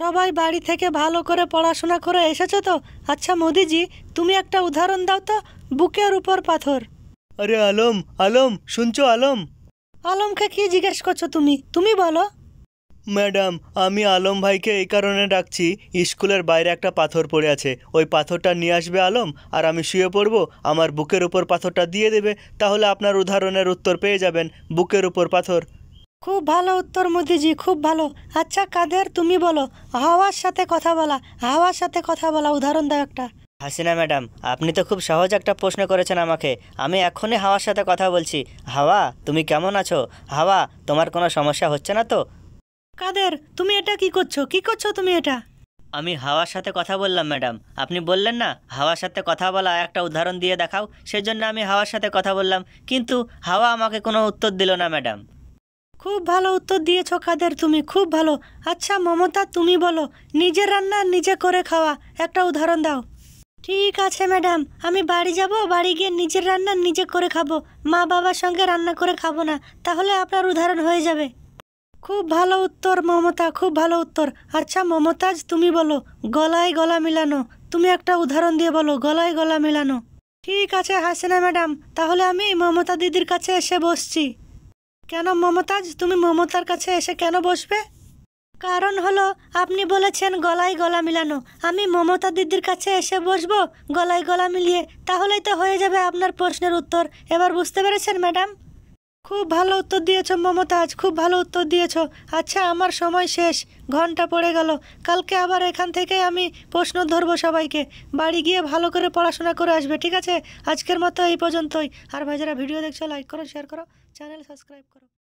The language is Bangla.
সবাই বাড়ি থেকে ভালো করে পড়াশোনা করে এসেছ তো? আচ্ছা মোদিজি তুমি একটা উদাহরণ দাও তো বুকের উপর পাথর। আরে আলম আলম শুনছো আলম? আলমকে কি জিজ্ঞেস করছ তুমি? তুমি বলো। ম্যাডাম আমি আলম ভাইকে এই কারণে ডাকছি স্কুলের বাইরে একটা পাথর পড়ে আছে। ওই পাথরটা নিয়ে আসবে আলম আর আমি শুয়ে পড়ব আমার বুকের উপর পাথরটা দিয়ে দেবে। তাহলে আপনার উদাহরণের উত্তর পেয়ে যাবেন বুকের উপর পাথর। খুব ভালো উত্তর মোদিজি খুব ভালো। আচ্ছা কাদের? তুমি বলো। হাওয়ার সাথে কথা বলা হাওয়ার সাথে কথা বলা উদাহরণ দাও একটা। হাসিনা ম্যাডাম আপনি তো খুব সহজ একটা প্রশ্ন করেছেন আমাকে। আমি এখনই হাওয়ার সাথে কথা বলছি। হাওয়া তুমি কেমন আছো? হাওয়া তোমার কোনো সমস্যা হচ্ছে না তো? কাদের? তুমি এটা কি করছ? কি করছ তুমি এটা? আমি হাওয়ার সাথে কথা বললাম ম্যাডাম। আপনি বললেন না হাওয়ার সাথে কথা বলা একটা উদাহরণ দিয়ে দেখাও। সেজন্য আমি হাওয়ার সাথে কথা বললাম। কিন্তু হাওয়া আমাকে কোনো উত্তর দিল না ম্যাডাম। খুব ভালো উত্তর দিয়েছ কাদের তুমি, খুব ভালো। আচ্ছা মমতা, তুমি বলো, নিজের রান্না নিজে করে খাওয়া, একটা উদাহরণ দাও। ঠিক আছে ম্যাডাম, আমি বাড়ি যাব, বাড়ি গিয়ে নিজের রান্না নিজে করে খাব। মা বাবার সঙ্গে রান্না করে খাব না, তাহলে আপনার উদাহরণ হয়ে যাবে। খুব ভালো উত্তর মমতা, খুব ভালো উত্তর। আচ্ছা মমতাজ তুমি বলো, গলায় গলা মিলানো, তুমি একটা উদাহরণ দিয়ে বলো, গলায় গলা মিলানো। ঠিক আছে হাসিনা ম্যাডাম, তাহলে আমি মমতা দিদির কাছে এসে বসছি। কেন মমতাজ? তুমি মমতার কাছে এসে কেন বসবে? কারণ হলো, আপনি বলেছেন গলায় গলা মিলানো। আমি মমতা দিদির কাছে এসে বসবো গলায় গলা মিলিয়ে, তাহলেই তো হয়ে যাবে আপনার প্রশ্নের উত্তর। এবার বুঝতে পেরেছেন, ম্যাডাম? খুব ভালো উত্তর দিয়েছ, মমতাজ, খুব ভালো উত্তর দিয়েছ। আচ্ছা আমার সময় শেষ, ঘণ্টা পড়ে গেল। কালকে আবার এখান থেকে আমি প্রশ্ন ধরব সবাইকে। বাড়ি গিয়ে ভালো করে পড়াশোনা করে আসবে, ঠিক আছে? আজকের মতো এই পর্যন্তই। আর ভাই যারা ভিডিও দেখছ লাইক করো শেয়ার করো চ্যানেল সাবস্ক্রাইব করো।